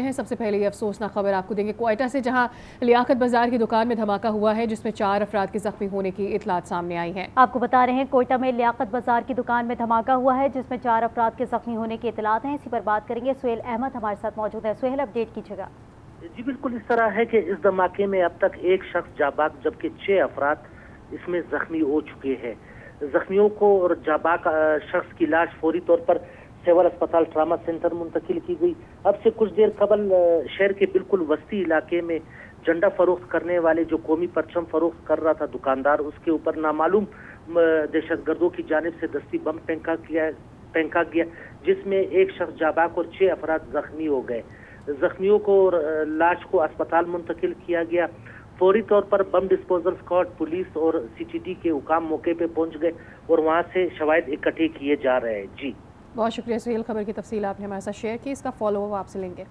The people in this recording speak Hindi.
हैं। सबसे पहले ये अफसोसनाक खबर आपको देंगे कोयटा से जहाँ लियाकत बाज़ार की दुकान में धमाका हुआ है जिसमें चार अफराद के जख्मी होने की इतलात सामने आई है। आपको बता रहे हैं कोयटा में लियाकत बाज़ार की दुकान में धमाका हुआ है जिसमें चार अफराद के जख्मी होने की इतलात हैं। इसी पर बात करेंगे। सुहेल अहमद हमारे साथ मौजूद है। सुहेल अपडेट कीजिएगा। जी बिल्कुल इस तरह है कि इस धमाके में अब तक एक शख्स जाबाक जबकि छह अफराद इसमें जख्मी हो चुके हैं। जख्मियों को और जाबाक शख्स की लाश फौरी तौर पर सेवर अस्पताल ट्रामा सेंटर मुंतकिल की गई। अब से कुछ देर कबल शहर के बिल्कुल वस्ती इलाके में झंडा फरोख्त करने वाले जो कौमी परचम फरोख्त कर रहा था दुकानदार, उसके ऊपर नामालूम दहशत गर्दों की जानब से दस्ती बम फेंका किया फेंका गया, जिसमें एक शख्स जाबाक और छह अफराद जख्मी हो गए। जख्मियों को लाश को अस्पताल मुंतकिल किया गया। फौरी तौर पर बम डिस्पोजल स्क्वाड, पुलिस और सीटीडी के हुकाम मौके पे पहुँच गए और वहाँ से शवायद इकट्ठे किए जा रहे हैं। जी। बहुत शुक्रिया सुहेल खबर की तफसील आपने हमारे साथ शेयर की, इसका फॉलोअप आपसे लेंगे।